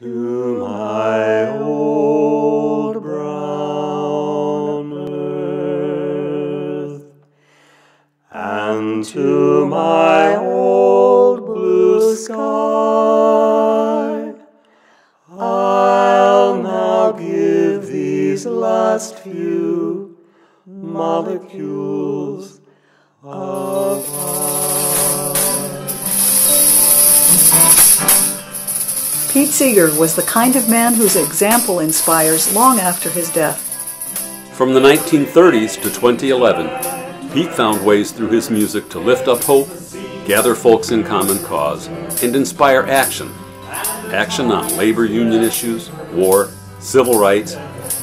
To my old brown earth and to my old blue sky, I'll now give these last few molecules of Pete Seeger was the kind of man whose example inspires long after his death. From the 1930s to 2011, Pete found ways through his music to lift up hope, gather folks in common cause, and inspire action. Action on labor union issues, war, civil rights,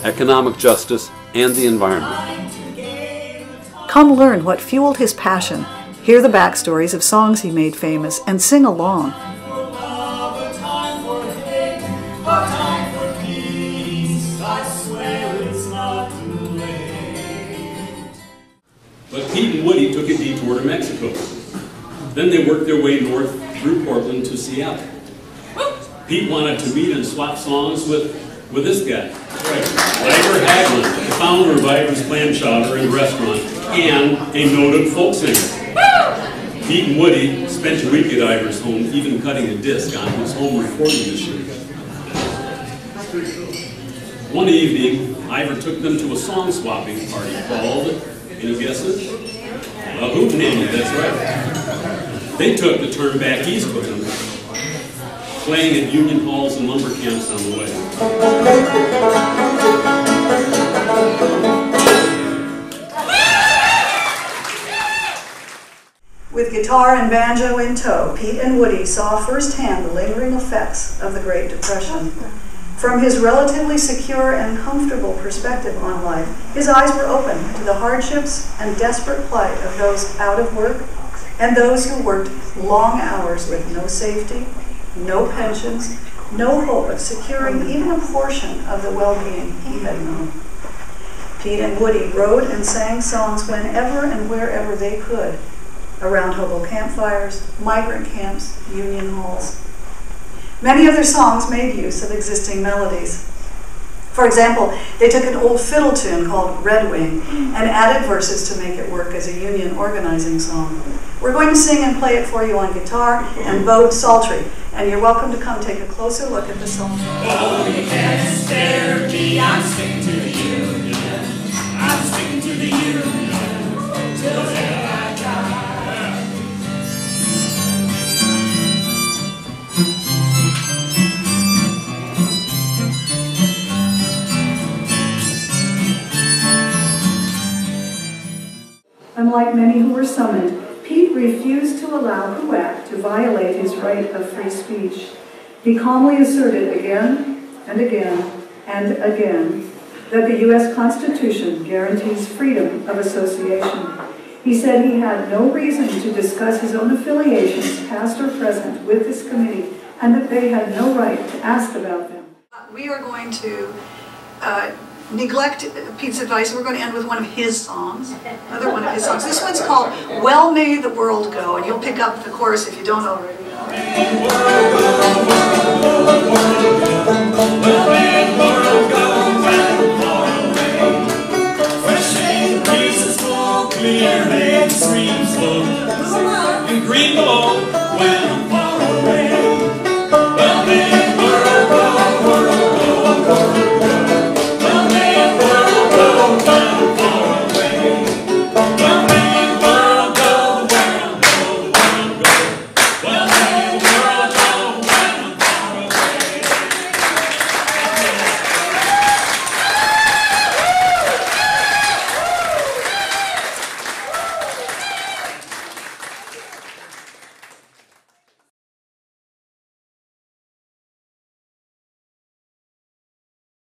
economic justice, and the environment. Come learn what fueled his passion, hear the backstories of songs he made famous, and sing along. But Pete and Woody took a detour to Mexico. Then they worked their way north through Portland to Seattle. Pete wanted to meet and swap songs with, with this guy, Ivar Haglund, the founder of Ivar's Clam Chowder and Restaurant, and a noted folk singer. Pete and Woody spent a week at Ivar's home, even cutting a disc on his home recording machine. One evening, Ivar took them to a song swapping party called any guesses? A hootenanny, that's right. They took the turn back east with them, playing at union halls and lumber camps on the way. With guitar and banjo in tow, Pete and Woody saw firsthand the lingering effects of the Great Depression. From his relatively secure and comfortable perspective on life, his eyes were open to the hardships and desperate plight of those out of work and those who worked long hours with no safety, no pensions, no hope of securing even a portion of the well-being he had known. Pete and Woody wrote and sang songs whenever and wherever they could, around hobo campfires, migrant camps, union halls. Many of their songs made use of existing melodies. For example, they took an old fiddle tune called Red Wing and added verses to make it work as a union organizing song. We're going to sing and play it for you on guitar and bowed psaltery, and you're welcome to come take a closer look at the song. Oh, can't stare me, I'm to the union. I'm to the union Unlike many who were summoned, Pete refused to allow HUAC to violate his right of free speech. He calmly asserted again and again and again that the U.S. Constitution guarantees freedom of association. He said he had no reason to discuss his own affiliations, past or present, with this committee, and that they had no right to ask about them. We are going to uh, neglect Pete's advice. We're going to end with one of his songs, another one of his songs. This one's called Well May the World Go, and you'll pick up the chorus if you don't already.